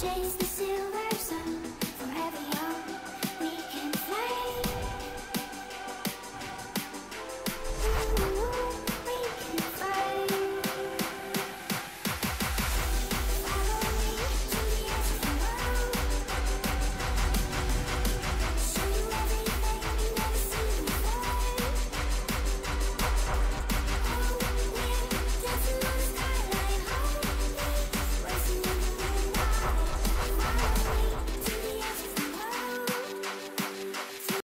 chase the suit.